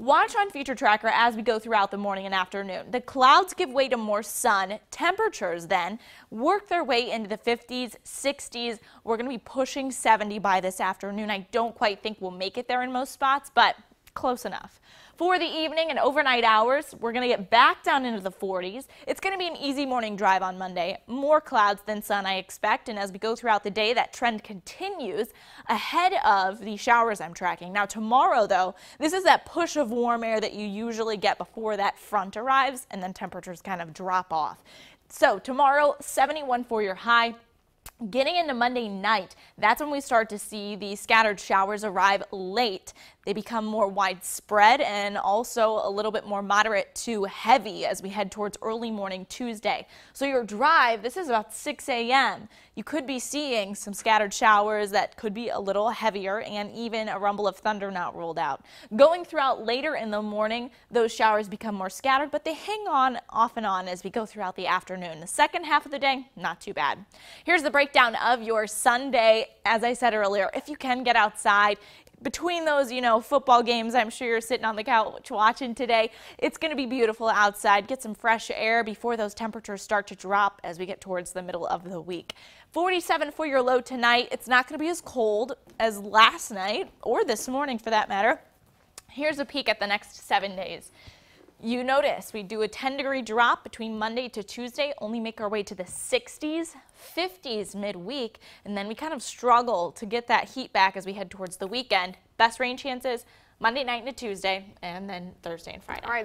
Watch on Future Tracker as we go throughout the morning and afternoon. The clouds give way to more sun. Temperatures then work their way into the 50s, 60s. We're going to be pushing 70 by this afternoon. I don't quite think we'll make it there in most spots, but close enough. For the evening and overnight hours, we're going to get back down into the 40s. It's going to be an easy morning drive on Monday. More clouds than sun, I expect. And as we go throughout the day, that trend continues ahead of the showers I'm tracking. Now, tomorrow, though, this is that push of warm air that you usually get before that front arrives, and then temperatures kind of drop off. So tomorrow, 71 for your high. Getting into Monday night, that's when we start to see the scattered showers arrive late. They become more widespread and also a little bit more moderate to heavy as we head towards early morning Tuesday. So your drive, this is about 6 a.m. You could be seeing some scattered showers that could be a little heavier and even a rumble of thunder not ruled out. Going throughout later in the morning, those showers become more scattered, but they hang on off and on as we go throughout the afternoon. The second half of the day, not too bad. Here's the breakdown of your Sunday. As I said earlier, if you can get outside, between those, you know, football games, I'm sure you're sitting on the couch watching today. It's going to be beautiful outside. Get some fresh air before those temperatures start to drop as we get towards the middle of the week. 47 for your low tonight. It's not going to be as cold as last night or this morning for that matter. Here's a peek at the next seven days. You notice we do a 10 degree drop between Monday to Tuesday, only make our way to the 60s, 50s midweek, and then we kind of struggle to get that heat back as we head towards the weekend. Best rain chances Monday night into Tuesday, and then Thursday and Friday. All right.